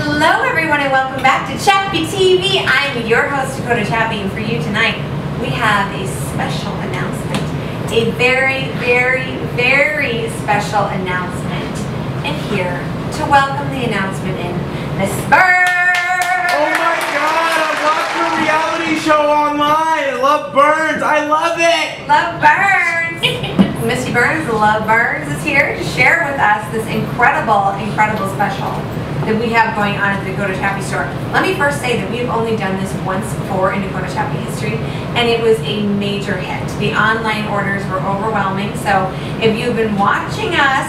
Hello everyone and welcome back to Chappy TV. I'm your host Dakota Chappy and for you tonight we have a special announcement. A very, very, very special announcement. And here to welcome the announcement in Miss Burns! Oh my god, I watched the reality show online. I love Burns. I love it. Love Burns! Misty Burns, Love Burns is here to share with us this incredible, incredible special that we have going on at the Dakota Chappy store. Let me first say that we've only done this once before in Dakota Chappy history, and it was a major hit. The online orders were overwhelming, so if you've been watching us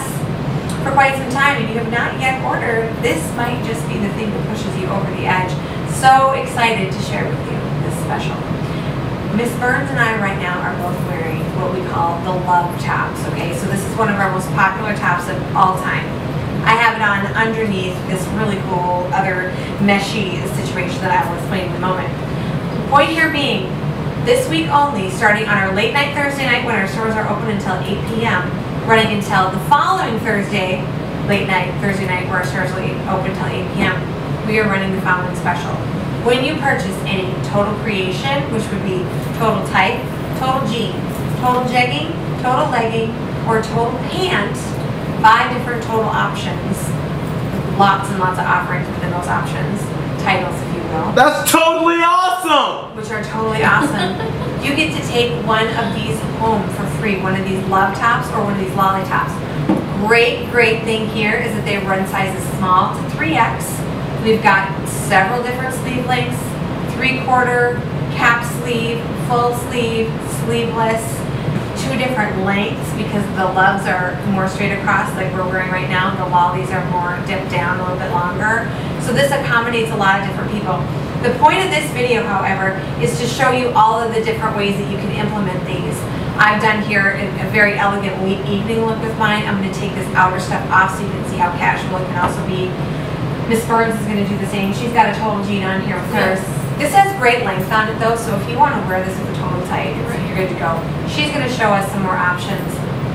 for quite some time and you have not yet ordered, this might just be the thing that pushes you over the edge. So excited to share with you this special. Miss Burns and I right now are both wearing what we call the love tops, okay? So this is one of our most popular tops of all time. I have it on underneath this really cool other meshy situation that I will explain in a moment. Point here being, this week only, starting on our late night Thursday night when our stores are open until 8 p.m., running until the following Thursday, late night Thursday night where our stores will open until 8 p.m., we are running the following special. When you purchase any total creation, which would be total tight, total jean, total jegging, total legging, or total pant, five different total options, lots and lots of offerings within those options, titles if you will, That's totally awesome. which are totally awesome. You get to take one of these home for free, one of these love tops or one of these lolly tops. Great, great thing here is that they run sizes small to 3X. We've got several different sleeve lengths, three quarter, cap sleeve, full sleeve, sleeveless, two different lengths because the loves are more straight across like we're wearing right now. The lollies are more dipped down a little bit longer. So this accommodates a lot of different people. The point of this video, however, is to show you all of the different ways that you can implement these. I've done here a a very elegant evening look with mine. I'm going to take this outer stuff off so you can see how casual it can also be. Miss Burns is going to do the same. She's got a total jean on here with hers. This has great length on it though, so if you want to wear this with a total tight, you're good to go. She's going to show us some more options.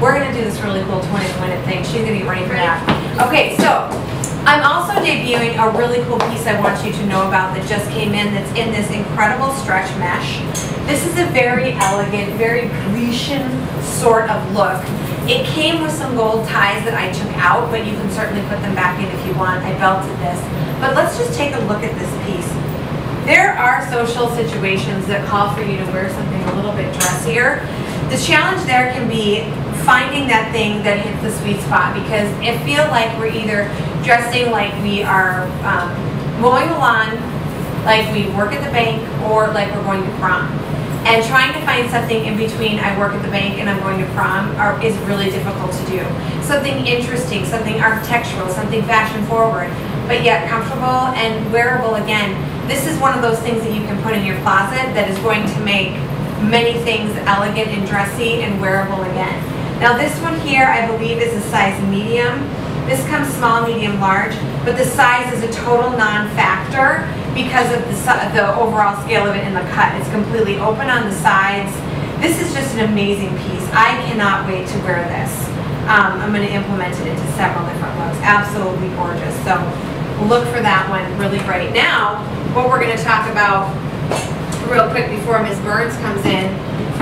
We're going to do this really cool 20 minute thing. She's going to be ready for that. Okay, so I'm also debuting a really cool piece I want you to know about that just came in that's in this incredible stretch mesh. This is a very elegant, very Grecian sort of look. It came with some gold ties that I took out, but you can certainly put them back in if you want. I belted this. But let's just take a look at this piece. There are social situations that call for you to wear something a little bit dressier. The challenge there can be finding that thing that hits the sweet spot because it feels like we're either dressing like we are um, mowing the lawn, like we work at the bank, or like we're going to prom. And trying to find something in between I work at the bank and I'm going to prom are, is really difficult to do. Something interesting, something architectural, something fashion forward, but yet comfortable and wearable again. This is one of those things that you can put in your closet that is going to make many things elegant and dressy and wearable again. Now this one here I believe is a size medium. This comes small, medium, large, but the size is a total non-factor because of the, the overall scale of it and the cut. It's completely open on the sides. This is just an amazing piece. I cannot wait to wear this. Um, I'm going to implement it into several different looks. Absolutely gorgeous. So look for that one. Really great. Now, what we're going to talk about real quick before Ms. Burns comes in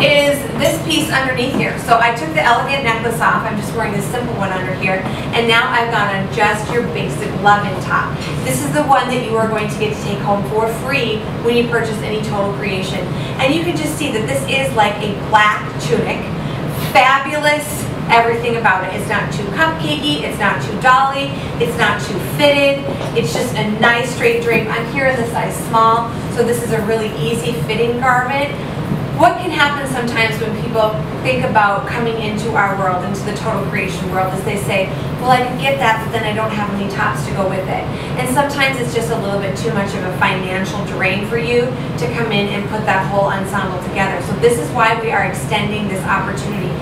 is this piece underneath here. So I took the elegant necklace off. I'm just wearing this simple one under here. And now I've got on just your basic love-in top. This is the one that you are going to get to take home for free when you purchase any Total Creation. And you can just see that this is like a black tunic. Fabulous everything about it. It's not too cupcakey, it's not too dolly, it's not too fitted. It's just a nice straight drape. I'm here in the size small, so this is a really easy fitting garment. What can happen sometimes when people think about coming into our world, into the total creation world, is they say, well, I can get that, but then I don't have any tops to go with it. And sometimes it's just a little bit too much of a financial drain for you to come in and put that whole ensemble together. So this is why we are extending this opportunity.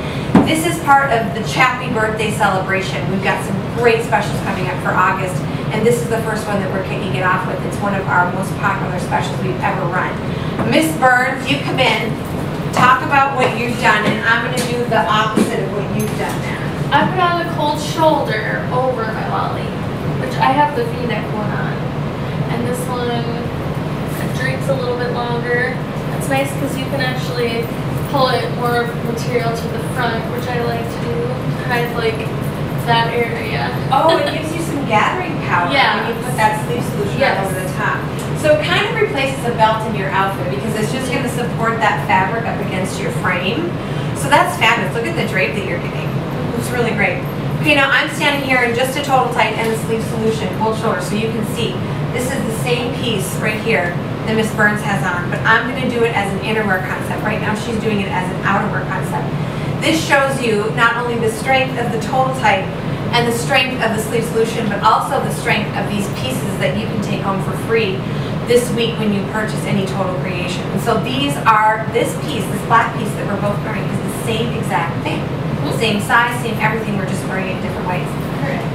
This is part of the Chappy birthday celebration. We've got some great specials coming up for August, and this is the first one that we're kicking it off with. It's one of our most popular specials we've ever run. Miss Burns, you come in, talk about what you've done, and I'm going to do the opposite of what you've done now. I put on a cold shoulder over my lolly, which I have the V-neck one on. and this one drapes a little bit longer. It's nice because you can actually pull it more material to the front, which I like to do to hide like that area. Oh, it gives you some gathering power Yeah. when you put that sleeve solution Yes. over the top. So it kind of replaces a belt in your outfit because it's just going to support that fabric up against your frame. So that's fabulous. Look at the drape that you're getting. It's really great. Okay, now I'm standing here in just a total tight and the sleeve solution, cold shoulder, so you can see. This is the same piece right here that Miss Burns has on, but I'm going to do it as an innerwear concept. Right now she's doing it as an outerwear concept. This shows you not only the strength of the total tight and the strength of the sleeve solution, but also the strength of these pieces that you can take home for free this week when you purchase any total creation. And so these are, this piece, this black piece that we're both wearing is the same exact thing. Mm-hmm. Same size, same everything, we're just wearing it different ways.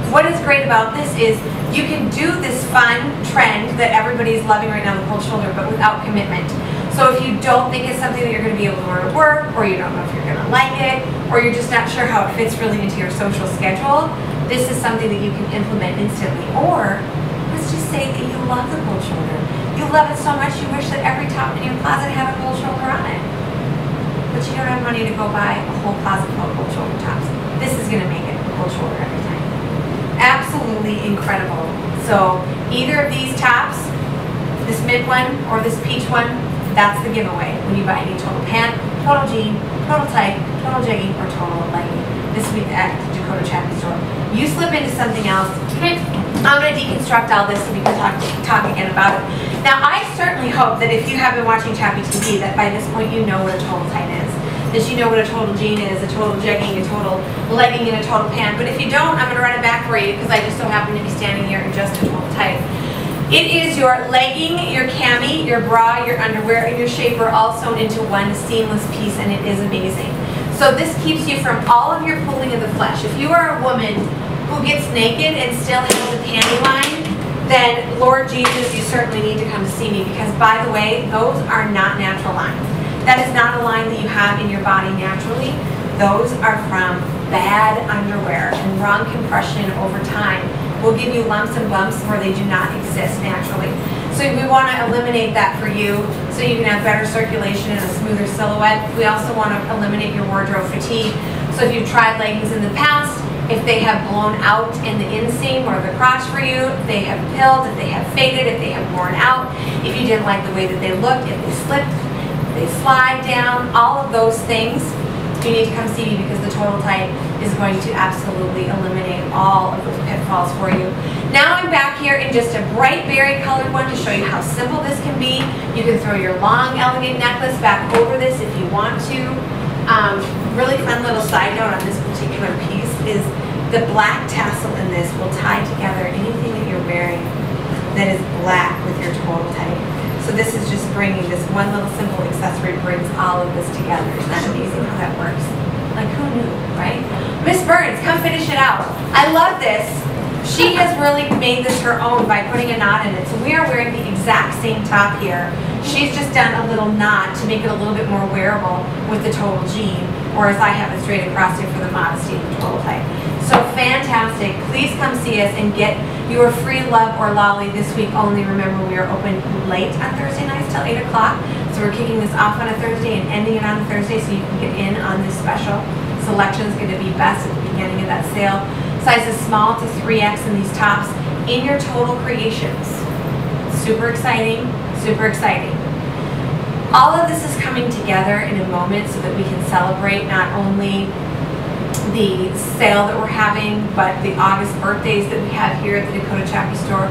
What is great about this is you can do this fun trend that everybody's loving right now, the cold shoulder, but without commitment. So if you don't think it's something that you're going to be able to wear to work, or you don't know if you're going to like it, or you're just not sure how it fits really into your social schedule, this is something that you can implement instantly. Or let's just say that you love the cold shoulder. You love it so much you wish that every top in your closet had a cold shoulder on it. But you don't have money to go buy a whole closet full of cold shoulder tops. This is going to make it a cold shoulder every time absolutely incredible. So either of these tops, this mid one or this peach one, that's the giveaway when you buy any total pant, total jean, total tight, total jegging, or total legging this week at the Dakota Chappy store. You slip into something else, I'm going to deconstruct all this so we can talk, talk again about it. Now, I certainly hope that if you have been watching Chappy TV, that by this point you know what a total tight is. That you know what a total jean is, a total jegging, a total legging, and a total pant. But if you don't, I'm going to run it back for you because I just so happen to be standing here in just a total tight. It is your legging, your cami, your bra, your underwear, and your shaper all sewn into one seamless piece, and it is amazing. So this keeps you from all of your pulling of the flesh. If you are a woman who gets naked and still has a panty line, then Lord Jesus, you certainly need to come see me because by the way, those are not natural lines. That is not a line that you have in your body naturally. Those are from bad underwear and wrong compression over time will give you lumps and bumps where they do not exist naturally. So we want to eliminate that for you so you can have better circulation and a smoother silhouette. We also want to eliminate your wardrobe fatigue. So if you've tried leggings in the past, if they have blown out in the inseam or the crotch for you, if they have pilled, if they have faded, if they have worn out, if you didn't like the way that they looked, if they slipped, they slide down, all of those things, you need to come see me because the Total Tight is going to absolutely eliminate all of those pitfalls for you. Now I'm back here in just a bright berry colored one to show you how simple this can be. You can throw your long elegant necklace back over this if you want to. Um, really fun little side note on this particular piece is the black tassel in this will tie together anything that you're wearing that is black with your total tight. So this is just bringing this one little simple accessory brings all of this together. Isn't that amazing how that works? Like who knew, right? Miss Burns, come finish it out. I love this. She has really made this her own by putting a knot in it. So we are wearing the exact same top here. She's just done a little knot to make it a little bit more wearable with the total jean, whereas I have it straight across here for the modesty the total tight. So fantastic. Please come see us and get your free love or lolly this week only. Remember, we are open late on Thursday nights till 8 o'clock. So we're kicking this off on a Thursday and ending it on a Thursday so you can get in on this special. Selection is going to be best at the beginning of that sale. Sizes small to 3X in these tops in your total creations. Super exciting, super exciting. All of this is coming together in a moment so that we can celebrate not only the sale that we're having, but the August birthdays that we have here at the Dakota Chappy store,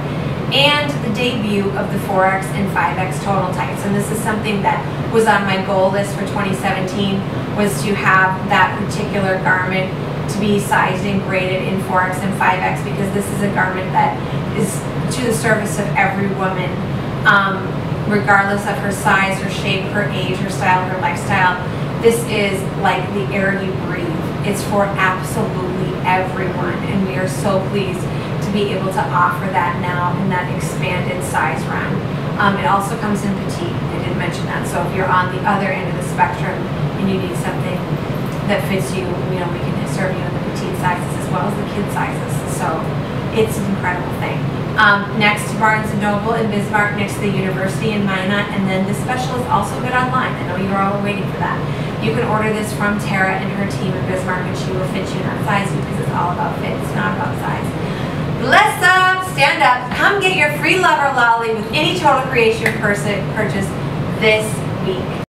and the debut of the 4X and 5X total tights. And this is something that was on my goal list for 2017, was to have that particular garment to be sized and graded in 4X and 5X because this is a garment that is to the service of every woman, um, regardless of her size, her shape, her age, her style, her lifestyle. This is like the air you breathe. It's for absolutely everyone, and we are so pleased to be able to offer that now in that expanded size run. Um, it also comes in petite. I did mention that. So if you're on the other end of the spectrum and you need something that fits you, you know, we can serve you in the petite sizes as well as the kid sizes. So It's an incredible thing. Um, next to Barnes and Noble in Bismarck, next to the university in Minot, and then this special is also good online. I know you are all waiting for that. You can order this from Tara and her team in Bismarck, and she will fit you, in not size because it's all about fit. It's not about size. Bless up, stand up, come get your free lover lolly with any Total Creation purchase this week.